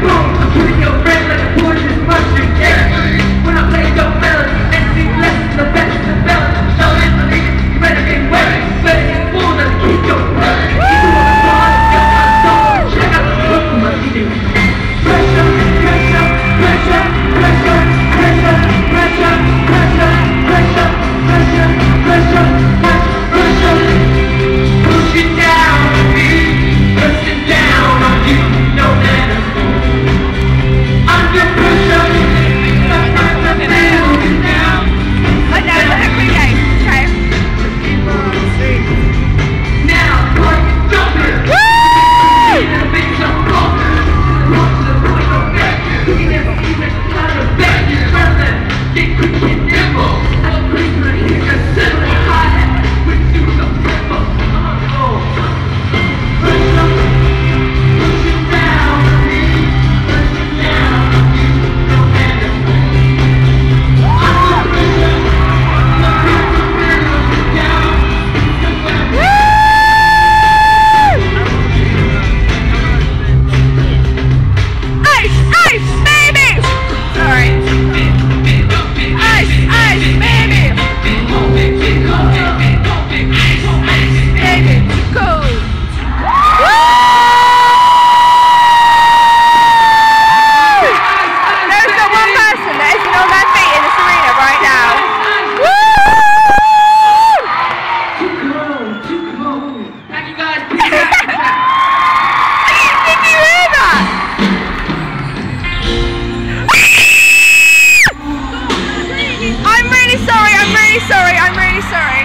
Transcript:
Boom! sir.